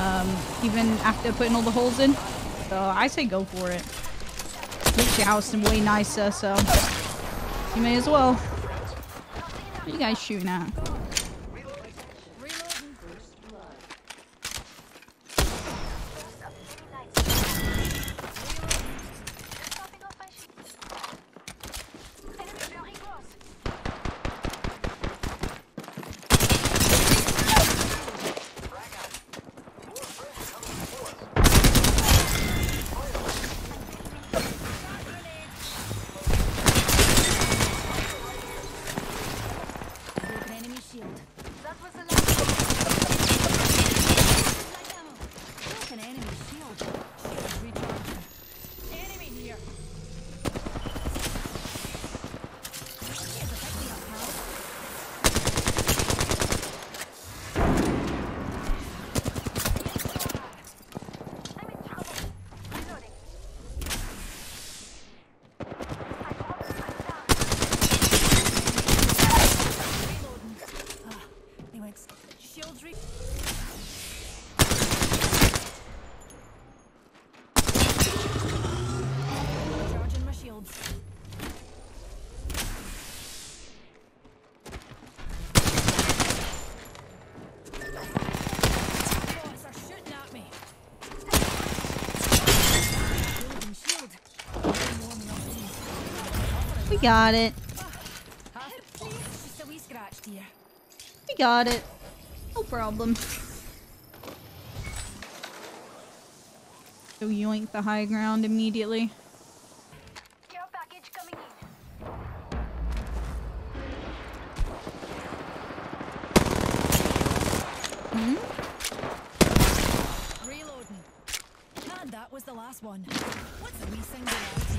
um, even after putting all the holes in. So I say go for it. Makes your house way nicer, so you may as well. What are you guys shooting at? you got it. We got it. No problem. So yoink the high ground immediately. Hmm? Reloading. And that was the last one. What's the wee between friends?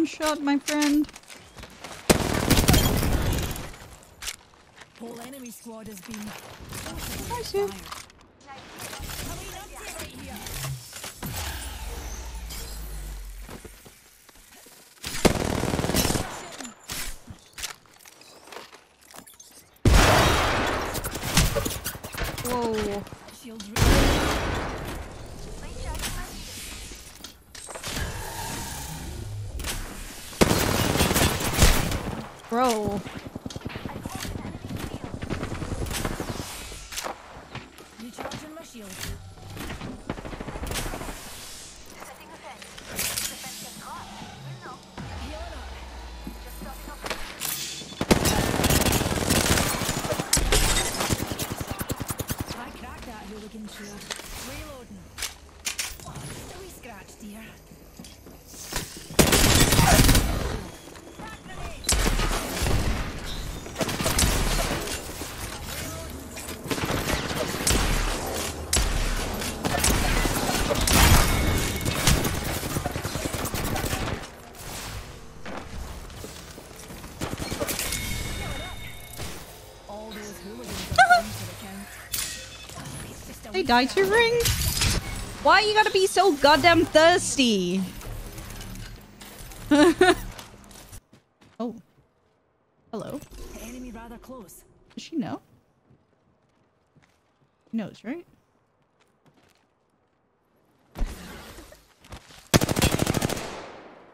One shot, my friend. Whole enemy squad has been. I see. Fire. A wee update right here. Shooting. Whoa. Bro. They wee to ring. Why you gotta be so goddamn thirsty? oh. Hello. The enemy rather close. Does she know? She knows, right?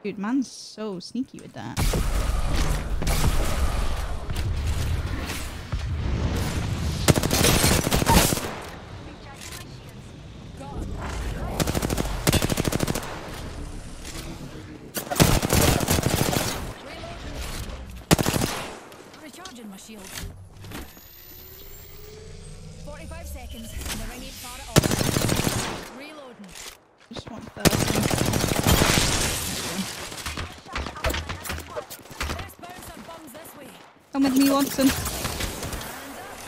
Dude, man's so sneaky with that. Recharging my shields. Gone. Recharging my shield. 45 seconds, and the ring ain't far at all. Reloading. Just want thirsty. First bounce of bums this way. Come with me, Wattson. And up.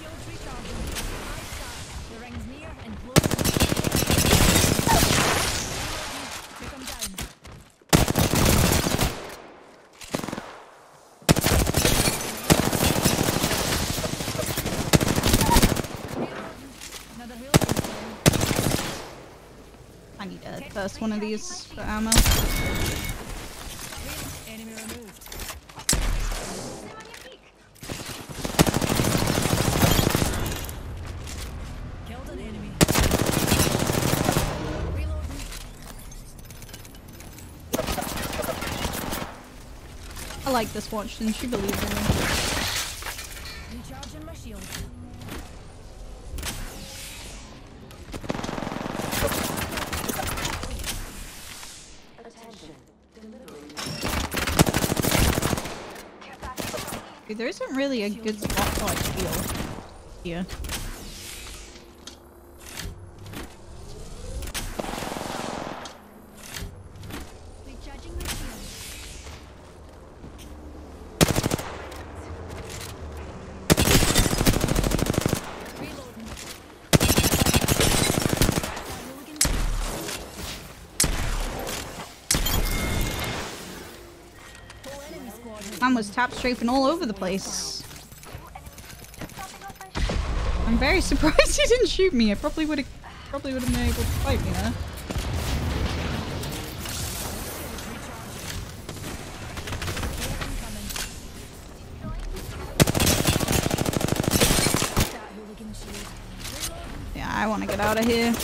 Shields recharging. High start. The ring's near and close. Took him down. Reloading. First one of these for ammo. I like this watch and she believes in me. Recharging my shield. There isn't really a good spot to like heal here. Man was tap strafing all over the place. I'm very surprised he didn't shoot me. I probably would have probably would have been able to fight me there. Yeah, I want to get out of here.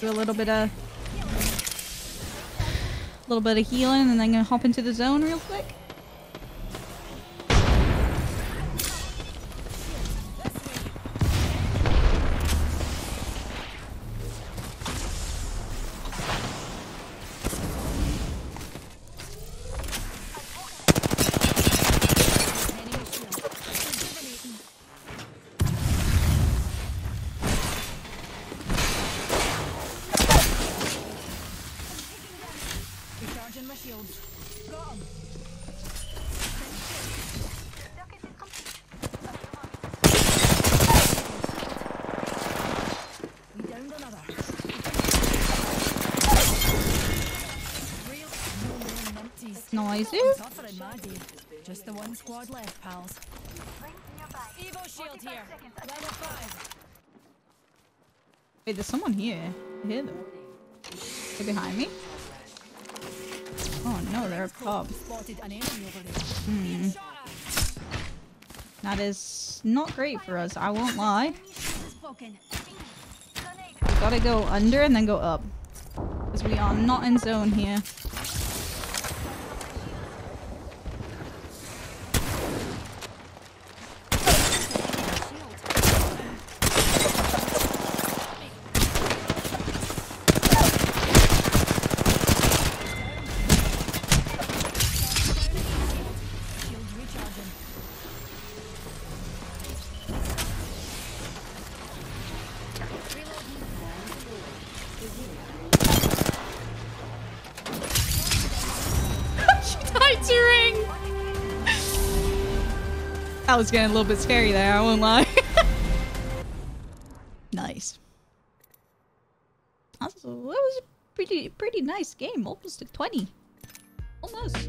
Do a little bit of little bit of healing and then I'm gonna hop into the zone real quick. Suffering my day. Just the one squad left, pals. Evo shield here. Level five. Wait, there's someone here. I hear them. They're behind me. Oh no, there. Being shot at. That is not great for us, I won't lie. We gotta go under and then go up. Because we are not in zone here. Ring! that was getting a little bit scary there, I won't lie. nice. That was, a pretty, pretty nice game. Almost a 20. Almost.